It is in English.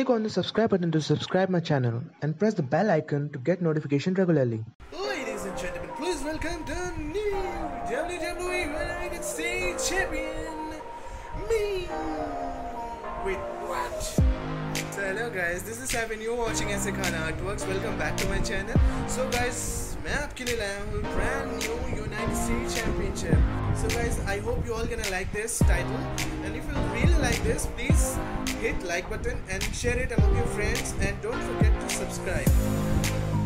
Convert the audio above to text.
Click on the subscribe button to subscribe my channel and press the bell icon to get notification regularly. Ladies and gentlemen, please welcome the new WWE United States Champion, me, with what? So hello guys, this is having you're watching Sakhan artworks. Welcome back to my channel. So guys, मैं आपके लिए brand new United States Championship. So guys, I hope you all gonna like this title. And if you really like this, please hit like button and share it among your friends. And don't forget to subscribe.